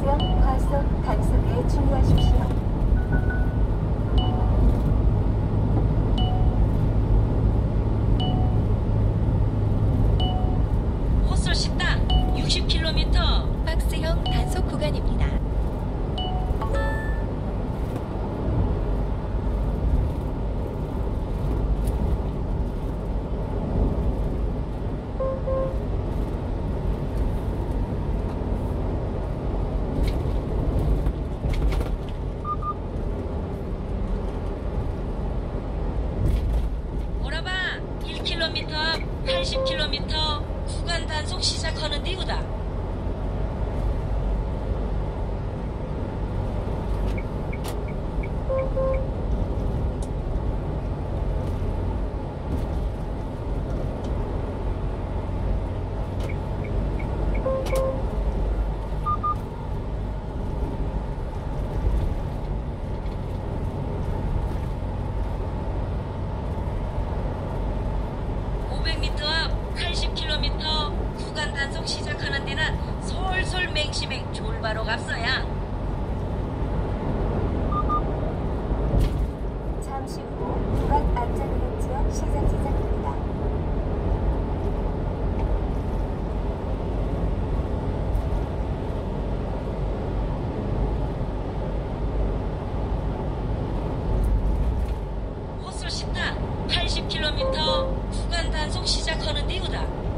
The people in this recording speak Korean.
옥션 과속 단속에 주의하십시오. 박스 80km, 80km 구간 단속 시작하는 데구다. 바로 갔어야. 잠시 후 부각 안전벨 지역 시작 시작합니다. 호수 10단 80km 구간 단속 시작하는 데우다.